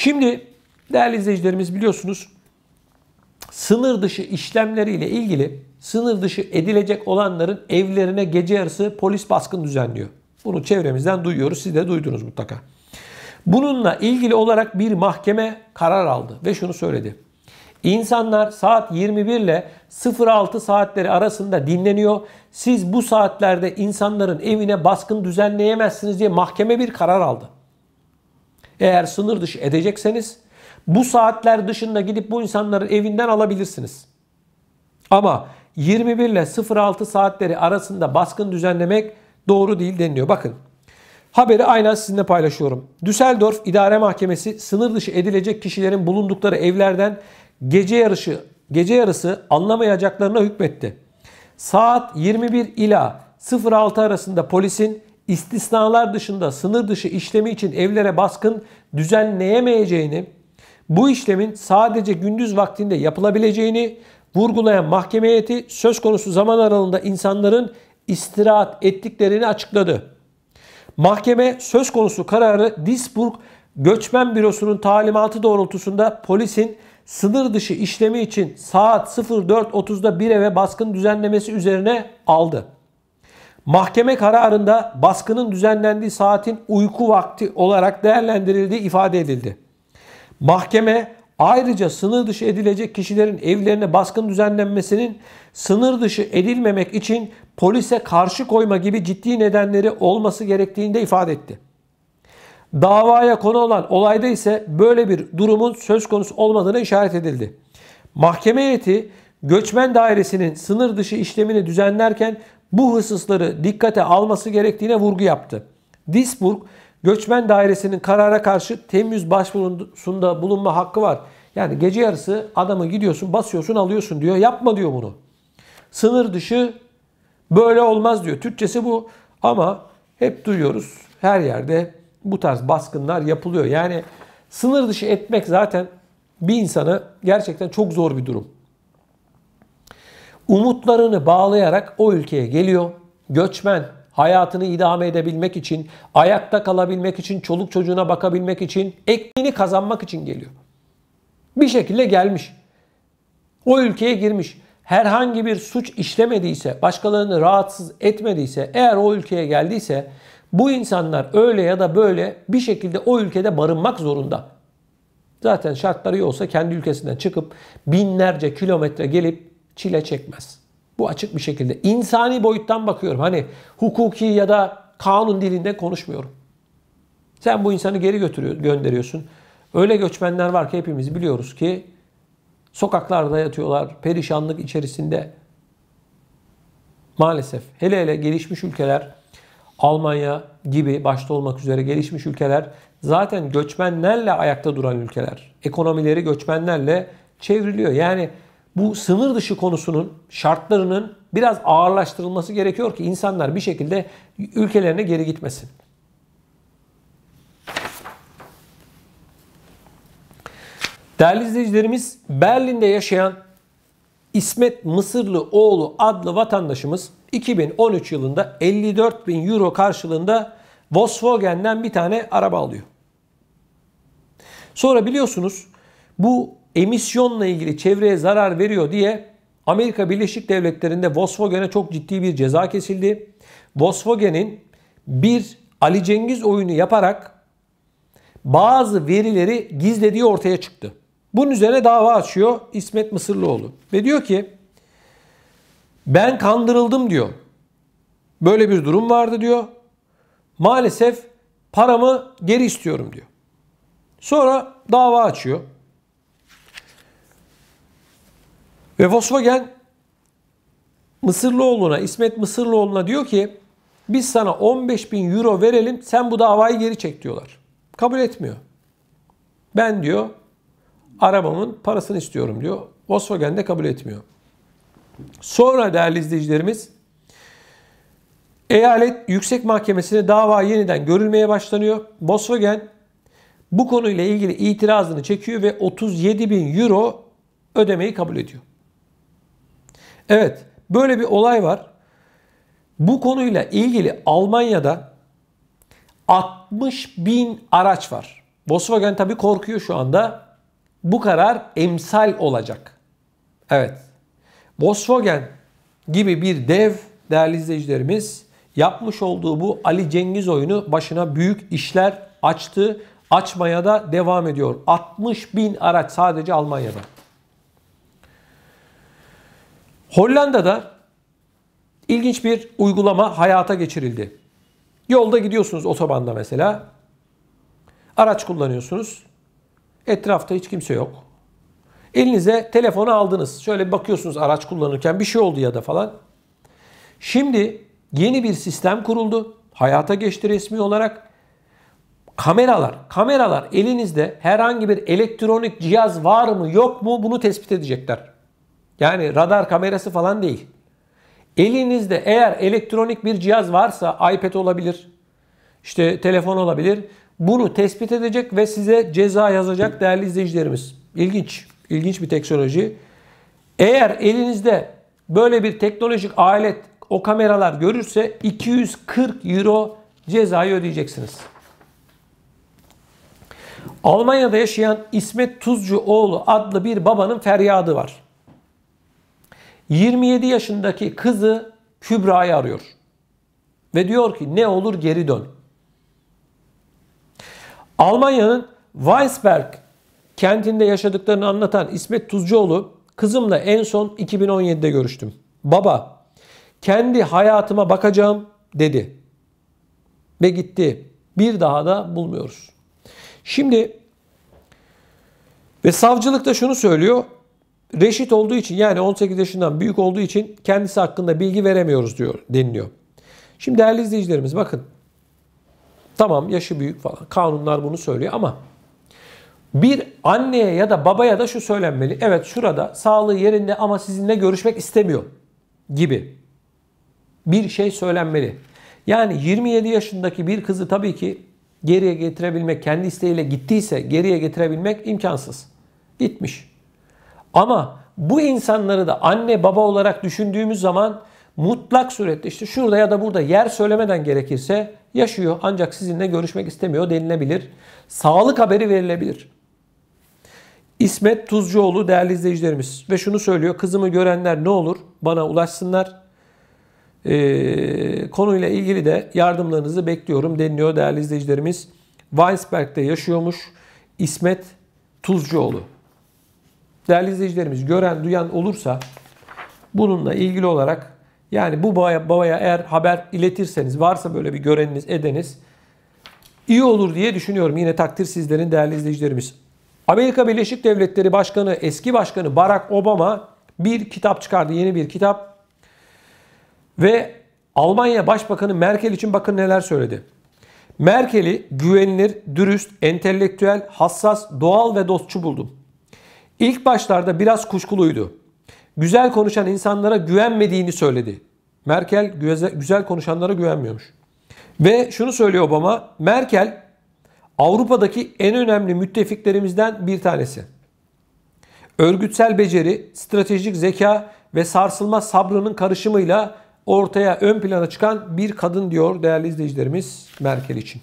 Şimdi değerli izleyicilerimiz biliyorsunuz sınır dışı işlemleriyle ilgili sınır dışı edilecek olanların evlerine gece yarısı polis baskın düzenliyor. Bunu çevremizden duyuyoruz. Siz de duydunuz mutlaka. Bununla ilgili olarak bir mahkeme karar aldı ve şunu söyledi. İnsanlar saat 21 ile 06 saatleri arasında dinleniyor. Siz bu saatlerde insanların evine baskın düzenleyemezsiniz diye mahkeme bir karar aldı. Eğer sınır dışı edecekseniz bu saatler dışında gidip bu insanları evinden alabilirsiniz. Ama 21 ile 06 saatleri arasında baskın düzenlemek doğru değil deniliyor. Bakın haberi aynen sizinle paylaşıyorum. Düsseldorf İdare Mahkemesi sınır dışı edilecek kişilerin bulundukları evlerden gece yarışı gece yarısı anlamayacaklarına hükmetti. Saat 21 ila 06 arasında polisin istisnalar dışında sınır dışı işlemi için evlere baskın düzenleyemeyeceğini, bu işlemin sadece gündüz vaktinde yapılabileceğini vurgulayan mahkeme heyeti söz konusu zaman aralığında insanların istirahat ettiklerini açıkladı. Mahkeme söz konusu kararı Disburg Göçmen Bürosu'nun talimatı doğrultusunda polisin sınır dışı işlemi için saat 04.30'da bir eve baskın düzenlemesi üzerine aldı. Mahkeme kararında baskının düzenlendiği saatin uyku vakti olarak değerlendirildiği ifade edildi. Mahkeme ayrıca sınır dışı edilecek kişilerin evlerine baskın düzenlenmesinin sınır dışı edilmemek için polise karşı koyma gibi ciddi nedenleri olması gerektiğini de ifade etti. Davaya konu olan olayda ise böyle bir durumun söz konusu olmadığına işaret edildi. Mahkeme heyeti göçmen dairesinin sınır dışı işlemini düzenlerken bu hususları dikkate alması gerektiğine vurgu yaptı. Disburg göçmen dairesinin karara karşı temyiz başvurusunda bulunma hakkı var. Yani gece yarısı adamı gidiyorsun basıyorsun alıyorsun diyor. Yapma diyor bunu. Sınır dışı böyle olmaz diyor. Türkçesi bu ama hep duyuyoruz her yerde bu tarz baskınlar yapılıyor. Yani sınır dışı etmek zaten bir insanı gerçekten çok zor bir durum. Umutlarını bağlayarak o ülkeye geliyor. Göçmen hayatını idame edebilmek için, ayakta kalabilmek için, çoluk çocuğuna bakabilmek için, ekmeğini kazanmak için geliyor. Bir şekilde gelmiş. O ülkeye girmiş. Herhangi bir suç işlemediyse, başkalarını rahatsız etmediyse, eğer o ülkeye geldiyse bu insanlar öyle ya da böyle bir şekilde o ülkede barınmak zorunda. Zaten şartları iyi olsa kendi ülkesinden çıkıp binlerce kilometre gelip çile çekmez. Bu açık bir şekilde. insani boyuttan bakıyorum. Hani hukuki ya da kanun dilinde konuşmuyorum. Sen bu insanı geri götürüyor, gönderiyorsun. Öyle göçmenler var ki hepimiz biliyoruz ki sokaklarda yatıyorlar, perişanlık içerisinde. Maalesef hele hele gelişmiş ülkeler Almanya gibi başta olmak üzere gelişmiş ülkeler zaten göçmenlerle ayakta duran ülkeler. Ekonomileri göçmenlerle çevriliyor. Yani bu sınır dışı konusunun şartlarının biraz ağırlaştırılması gerekiyor ki insanlar bir şekilde ülkelerine geri gitmesin. Değerli izleyicilerimiz Berlin'de yaşayan İsmet Mısırlı oğlu adlı vatandaşımız 2013 yılında 54 bin euro karşılığında Volkswagen'den bir tane araba alıyor. Sonra biliyorsunuz bu emisyonla ilgili çevreye zarar veriyor diye Amerika Birleşik Devletleri'nde Volkswagen'e çok ciddi bir ceza kesildi. Volkswagen'in bir Ali Cengiz oyunu yaparak bazı verileri gizlediği ortaya çıktı. Bunun üzerine dava açıyor İsmet Mısırlıoğlu. Ve diyor ki ben kandırıldım diyor. Böyle bir durum vardı diyor. Maalesef paramı geri istiyorum diyor. Sonra dava açıyor. Ve Volkswagen Mısırlıoğlu'na, İsmet Mısırlıoğlu'na diyor ki biz sana 15 bin euro verelim sen bu davayı geri çek diyorlar. Kabul etmiyor. Ben diyor arabamın parasını istiyorum diyor. Volkswagen de kabul etmiyor. Sonra değerli izleyicilerimiz eyalet yüksek mahkemesine dava yeniden görülmeye başlanıyor. Volkswagen bu konuyla ilgili itirazını çekiyor ve 37 bin euro ödemeyi kabul ediyor. Evet böyle bir olay var. Bu konuyla ilgili Almanya'da 60 bin araç var. Volkswagen tabii korkuyor şu anda. Bu karar emsal olacak. Evet. Volkswagen gibi bir dev değerli izleyicilerimiz yapmış olduğu bu Ali Cengiz oyunu başına büyük işler açtı. Açmaya da devam ediyor. 60 bin araç sadece Almanya'da. Hollanda'da ilginç bir uygulama hayata geçirildi. Yolda gidiyorsunuz otobanda mesela. Araç kullanıyorsunuz. Etrafta hiç kimse yok. Elinize telefonu aldınız. Şöyle bakıyorsunuz araç kullanırken bir şey oldu ya da falan. Şimdi yeni bir sistem kuruldu. Hayata geçti resmi olarak. Kameralar, kameralar elinizde herhangi bir elektronik cihaz var mı yok mu bunu tespit edecekler. Yani radar kamerası falan değil. Elinizde eğer elektronik bir cihaz varsa iPad olabilir, işte telefon olabilir. Bunu tespit edecek ve size ceza yazacak değerli izleyicilerimiz. İlginç, ilginç bir teknoloji. Eğer elinizde böyle bir teknolojik alet o kameralar görürse 240 euro cezayı ödeyeceksiniz. Almanya'da yaşayan İsmet Tuzcuoğlu adlı bir babanın feryadı var. 27 yaşındaki kızı Kübra'yı arıyor. Ve diyor ki ne olur geri dön. Almanya'nın Weisberg kentinde yaşadıklarını anlatan İsmet Tuzcuoğlu kızımla en son 2017'de görüştüm. Baba kendi hayatıma bakacağım dedi. Ve gitti. Bir daha da bulmuyoruz. Şimdi ve savcılık da şunu söylüyor. Reşit olduğu için yani 18 yaşından büyük olduğu için kendisi hakkında bilgi veremiyoruz diyor deniliyor. Şimdi değerli izleyicilerimiz bakın. Tamam yaşı büyük falan. Kanunlar bunu söylüyor ama bir anneye ya da babaya da şu söylenmeli. Evet şurada sağlığı yerinde ama sizinle görüşmek istemiyor gibi bir şey söylenmeli. Yani 27 yaşındaki bir kızı tabii ki geriye getirebilmek, kendi isteğiyle gittiyse geriye getirebilmek imkansız. Gitmiş. Ama bu insanları da anne baba olarak düşündüğümüz zaman mutlak surette işte şurada ya da burada yer söylemeden gerekirse yaşıyor ancak sizinle görüşmek istemiyor denilebilir. Sağlık haberi verilebilir. İsmet Tuzcuoğlu değerli izleyicilerimiz ve şunu söylüyor. Kızımı görenler ne olur bana ulaşsınlar. Ee, konuyla ilgili de yardımlarınızı bekliyorum deniliyor değerli izleyicilerimiz. Weinsberg'de yaşıyormuş İsmet Tuzcuoğlu. Değerli izleyicilerimiz gören duyan olursa bununla ilgili olarak yani bu babaya, babaya eğer haber iletirseniz varsa böyle bir göreniniz edeniz iyi olur diye düşünüyorum. Yine takdir sizlerin değerli izleyicilerimiz. Amerika Birleşik Devletleri Başkanı, eski başkanı Barack Obama bir kitap çıkardı. Yeni bir kitap. Ve Almanya Başbakanı Merkel için bakın neler söyledi. Merkel'i güvenilir, dürüst, entelektüel, hassas, doğal ve dostçu buldum. İlk başlarda biraz kuşkuluydu. Güzel konuşan insanlara güvenmediğini söyledi. Merkel güzel konuşanlara güvenmiyormuş. Ve şunu söylüyor Obama, Merkel Avrupa'daki en önemli müttefiklerimizden bir tanesi. Örgütsel beceri, stratejik zeka ve sarsılmaz sabrının karışımıyla ortaya ön plana çıkan bir kadın diyor değerli izleyicilerimiz Merkel için.